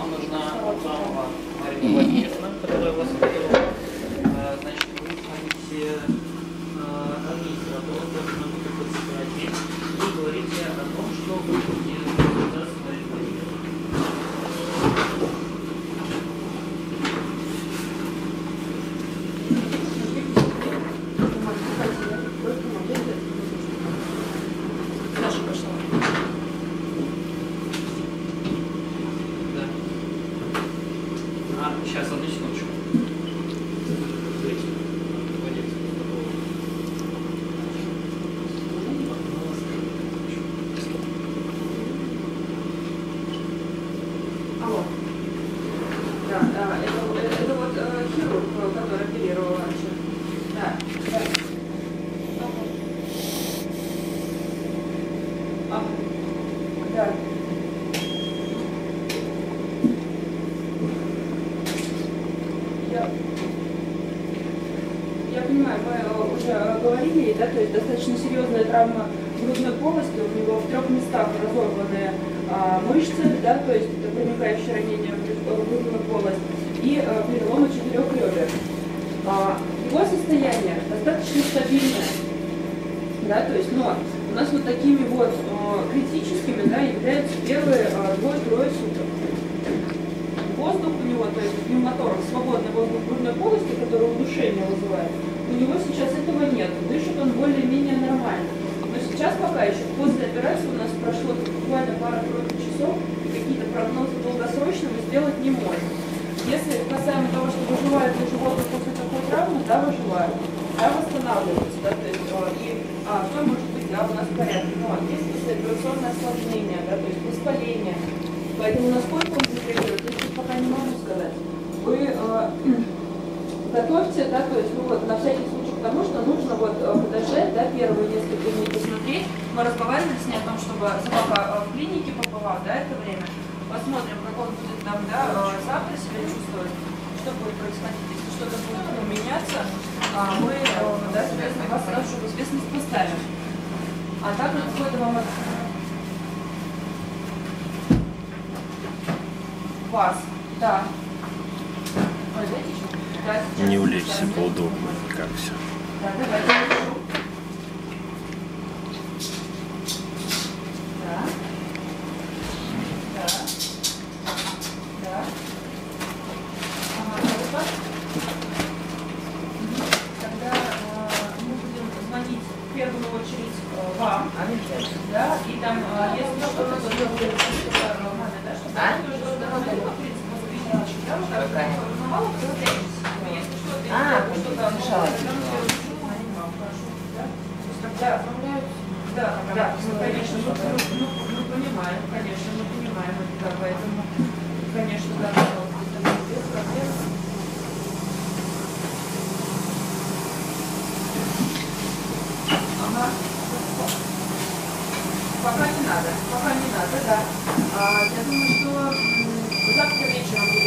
вам нужна Абрамова Марина Владимировна, которая вас готова. Э, Значит, вы звоните э, администратору, который нам будет подсыпать, и говорите о том, что вы связаться с Мариной Владимировной. Саша пошла. А, сейчас, одну секундочку. Алло. Да, это, это вот э, хирург, который оперировал раньше. Да, да. А, да. Я, я понимаю, мы уже говорили, да, то есть достаточно серьезная травма грудной полости, у него в трех местах разорваны а, мышцы, да, то есть это проникающее ранение в груд- в грудную полость, и а, переломы четырех ребер. А, его состояние достаточно стабильное, да, то есть, но у нас вот такими вот а, критическими, да, являются первые а, двое-трое суток. Воздух у него, то есть пневмоторакс, свободный воздух грудной полости, который удушение вызывает, у него сейчас этого нет, дышит он более-менее нормально. Но сейчас пока еще после операции у нас прошло буквально пара-тройка часов, и какие-то прогнозы долгосрочно мы сделать не можем. Если касаемо того, что выживает ли животное после такой травмы, да, выживает, да, восстанавливается, да, то есть, э, и, а, все может быть, да, у нас в порядке, но есть операционное осложнение, да, то есть воспаление, поэтому насколько он загребет, я сейчас пока не могу сказать. Вы э, готовьте, да, то есть, ну вот, на всякий случай к тому, что нужно вот э, подождать, да, первые несколько дней посмотреть. Мы разговаривали с ней о том, чтобы собака э, в клинике побыла, да, это время. Посмотрим, как он будет там, да, э, завтра себя чувствовать, что будет происходить, если что-то будет ну, меняться, а мы, э, да, соответственно, вас сразу в известность поставим. А так на какой-то момент вас, да. Ой, знаете что? Не улечься поудобнее, как все. Да, давайте я решу. Да. Да. Да. Ага, готово? Мгм. Тогда мы будем звонить в первую очередь вам, да, и там, э, если что-то, то сделаем, что-то нормально, да, чтобы А? вы тоже договорились, в принципе, с клиничкой, да, вот так, Какая? узнавала, кто встретитесь. Но если что-то, А, если там, да. Да, да, конечно, мы, ну, мы понимаем, конечно, мы понимаем это, да, поэтому, конечно, да, без проблем. Ага. Пока не надо, пока не надо, да. А, я думаю, что завтра вечером